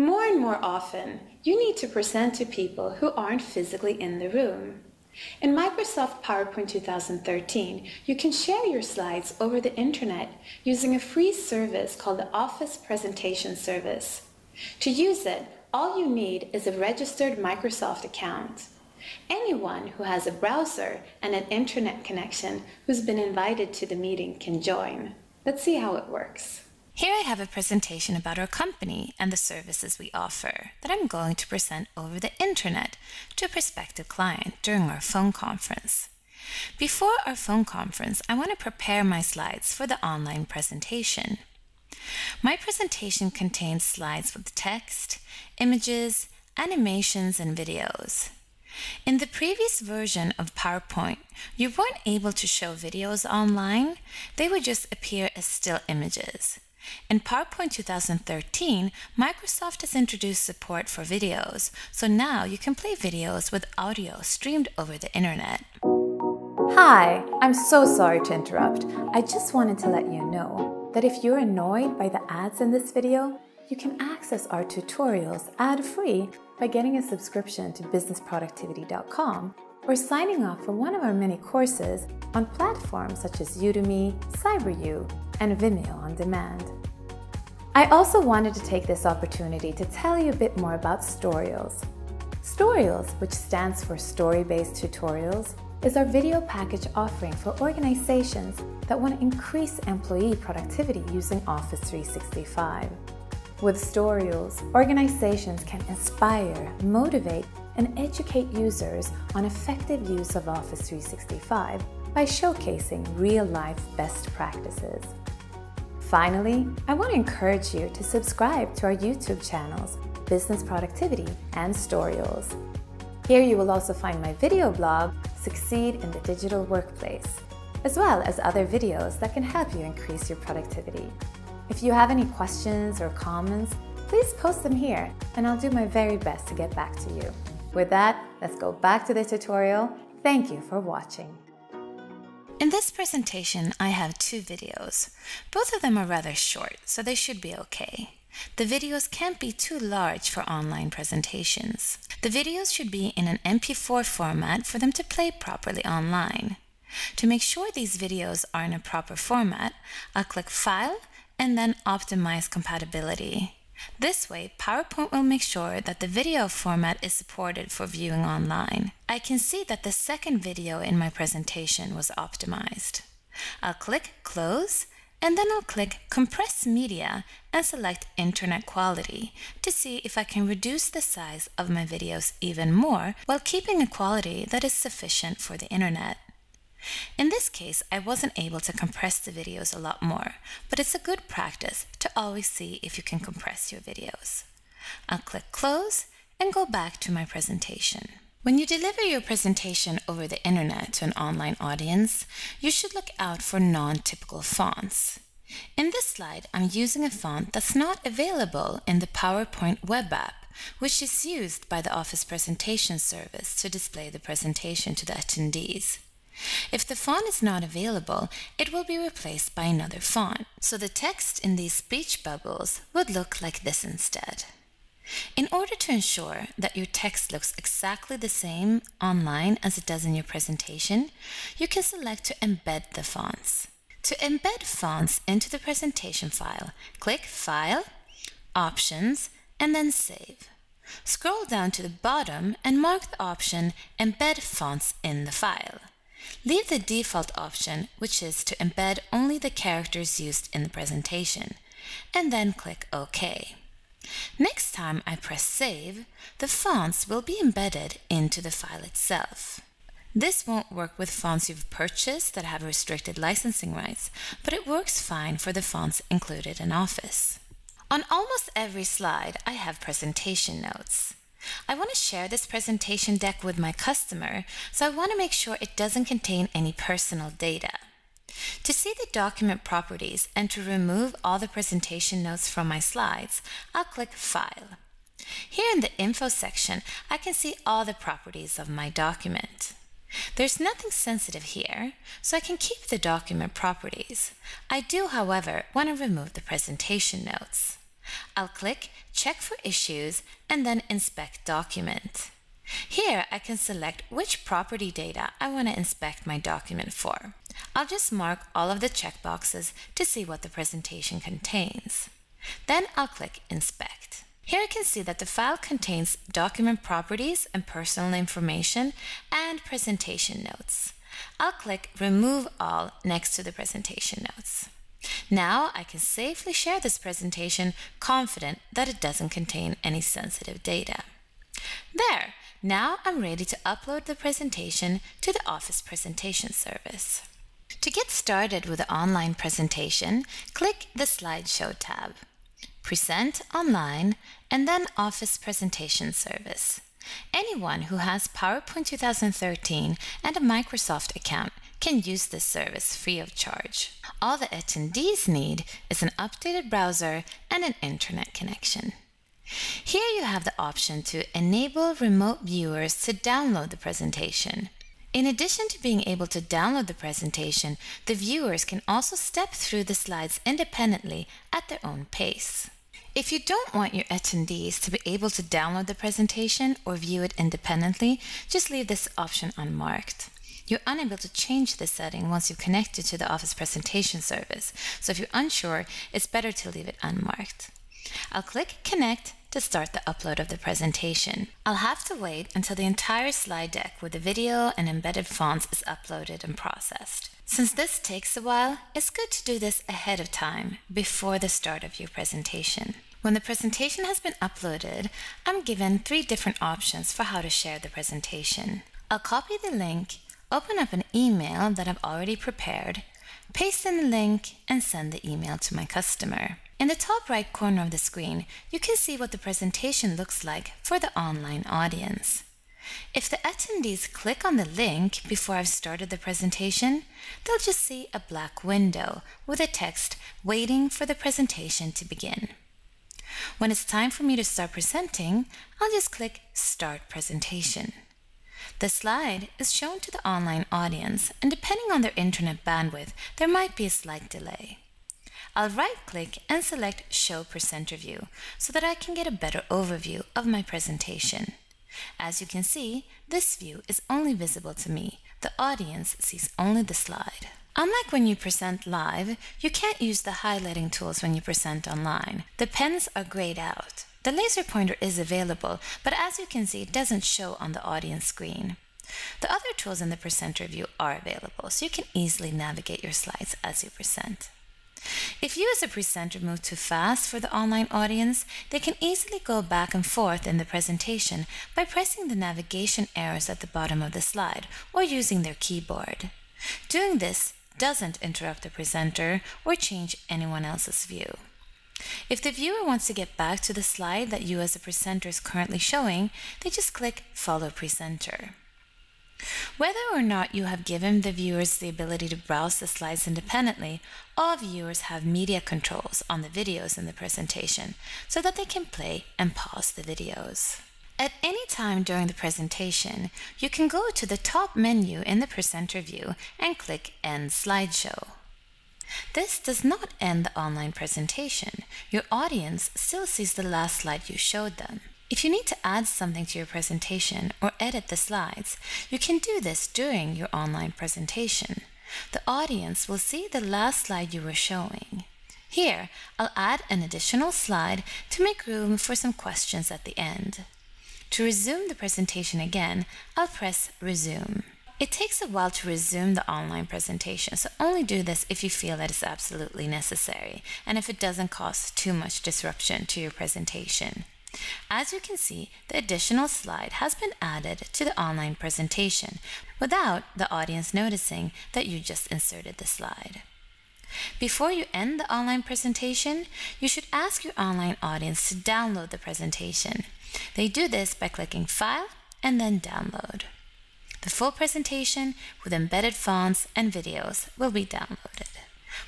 More and more often, you need to present to people who aren't physically in the room. In Microsoft PowerPoint 2013, you can share your slides over the internet using a free service called the Office Presentation Service. To use it, all you need is a registered Microsoft account. Anyone who has a browser and an internet connection who's been invited to the meeting can join. Let's see how it works. Here I have a presentation about our company and the services we offer that I'm going to present over the internet to a prospective client during our phone conference. Before our phone conference, I want to prepare my slides for the online presentation. My presentation contains slides with text, images, animations, and videos. In the previous version of PowerPoint, you weren't able to show videos online, they would just appear as still images. In PowerPoint 2013, Microsoft has introduced support for videos, so now you can play videos with audio streamed over the internet. Hi, I'm so sorry to interrupt. I just wanted to let you know that if you're annoyed by the ads in this video, you can access our tutorials ad-free by getting a subscription to businessproductivity.com or signing up for one of our many courses on platforms such as Udemy, CyberU, and Vimeo on demand. I also wanted to take this opportunity to tell you a bit more about Storyals. Storyals, which stands for Story Based Tutorials, is our video package offering for organizations that want to increase employee productivity using Office 365. With Storyals, organizations can inspire, motivate, and educate users on effective use of Office 365 by showcasing real life best practices. Finally, I want to encourage you to subscribe to our YouTube channels, Business Productivity and Storyals. Here you will also find my video blog, Succeed in the Digital Workplace, as well as other videos that can help you increase your productivity. If you have any questions or comments, please post them here and I'll do my very best to get back to you. With that, let's go back to the tutorial. Thank you for watching. In this presentation, I have two videos. Both of them are rather short, so they should be okay. The videos can't be too large for online presentations. The videos should be in an MP4 format for them to play properly online. To make sure these videos are in a proper format, I'll click File and then Optimize Compatibility. This way, PowerPoint will make sure that the video format is supported for viewing online. I can see that the second video in my presentation was optimized. I'll click Close, and then I'll click Compress Media and select Internet Quality to see if I can reduce the size of my videos even more while keeping a quality that is sufficient for the internet. In this case, I wasn't able to compress the videos a lot more, but it's a good practice to always see if you can compress your videos. I'll click Close and go back to my presentation. When you deliver your presentation over the internet to an online audience, you should look out for non-typical fonts. In this slide, I'm using a font that's not available in the PowerPoint web app, which is used by the Office Presentation Service to display the presentation to the attendees. If the font is not available, it will be replaced by another font, so the text in these speech bubbles would look like this instead. In order to ensure that your text looks exactly the same online as it does in your presentation, you can select to embed the fonts. To embed fonts into the presentation file, click File, Options, and then Save. Scroll down to the bottom and mark the option Embed Fonts in the file. Leave the default option, which is to embed only the characters used in the presentation, and then click OK. Next time I press Save, the fonts will be embedded into the file itself. This won't work with fonts you've purchased that have restricted licensing rights, but it works fine for the fonts included in Office. On almost every slide, I have presentation notes. I want to share this presentation deck with my customer, so I want to make sure it doesn't contain any personal data. To see the document properties and to remove all the presentation notes from my slides, I'll click File. Here in the Info section, I can see all the properties of my document. There's nothing sensitive here, so I can keep the document properties. I do, however, want to remove the presentation notes. I'll click Check for Issues and then Inspect Document. Here I can select which property data I want to inspect my document for. I'll just mark all of the checkboxes to see what the presentation contains. Then I'll click Inspect. Here I can see that the file contains document properties and personal information and presentation notes. I'll click Remove All next to the presentation notes. Now I can safely share this presentation confident that it doesn't contain any sensitive data. There, now I'm ready to upload the presentation to the Office Presentation Service. To get started with the online presentation, click the Slideshow tab, Present Online, and then Office Presentation Service. Anyone who has PowerPoint 2013 and a Microsoft account can use this service free of charge. All the attendees need is an updated browser and an internet connection. Here you have the option to enable remote viewers to download the presentation. In addition to being able to download the presentation, the viewers can also step through the slides independently at their own pace. If you don't want your attendees to be able to download the presentation or view it independently, just leave this option unmarked. You're unable to change this setting once you've connected to the Office presentation service, so if you're unsure, it's better to leave it unmarked. I'll click Connect to start the upload of the presentation. I'll have to wait until the entire slide deck with the video and embedded fonts is uploaded and processed. Since this takes a while, it's good to do this ahead of time, before the start of your presentation. When the presentation has been uploaded, I'm given three different options for how to share the presentation. I'll copy the link, open up an email that I've already prepared, paste in the link, and send the email to my customer. In the top right corner of the screen, you can see what the presentation looks like for the online audience. If the attendees click on the link before I've started the presentation, they'll just see a black window with a text waiting for the presentation to begin. When it's time for me to start presenting, I'll just click Start Presentation. The slide is shown to the online audience, and depending on their internet bandwidth, there might be a slight delay. I'll right-click and select Show Presenter View so that I can get a better overview of my presentation. As you can see, this view is only visible to me. The audience sees only the slide. Unlike when you present live, you can't use the highlighting tools when you present online. The pens are grayed out. The laser pointer is available, but as you can see, it doesn't show on the audience screen. The other tools in the presenter view are available, so you can easily navigate your slides as you present. If you as a presenter move too fast for the online audience, they can easily go back and forth in the presentation by pressing the navigation arrows at the bottom of the slide or using their keyboard. Doing this doesn't interrupt the presenter or change anyone else's view. If the viewer wants to get back to the slide that you as a presenter is currently showing, they just click Follow Presenter. Whether or not you have given the viewers the ability to browse the slides independently, all viewers have media controls on the videos in the presentation so that they can play and pause the videos. At any time during the presentation, you can go to the top menu in the presenter view and click End Slideshow. This does not end the online presentation. Your audience still sees the last slide you showed them. If you need to add something to your presentation or edit the slides, you can do this during your online presentation. The audience will see the last slide you were showing. Here, I'll add an additional slide to make room for some questions at the end. To resume the presentation again, I'll press Resume. It takes a while to resume the online presentation, so only do this if you feel that it's absolutely necessary and if it doesn't cause too much disruption to your presentation. As you can see, the additional slide has been added to the online presentation without the audience noticing that you just inserted the slide. Before you end the online presentation, you should ask your online audience to download the presentation. They do this by clicking File and then Download. The full presentation with embedded fonts and videos will be downloaded.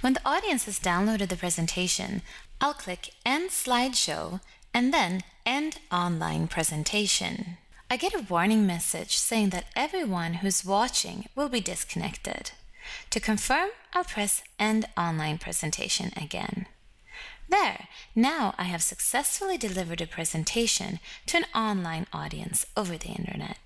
When the audience has downloaded the presentation, I'll click End Slideshow and then End Online Presentation. I get a warning message saying that everyone who's watching will be disconnected. To confirm, I'll press End Online Presentation again. There, now I have successfully delivered a presentation to an online audience over the internet.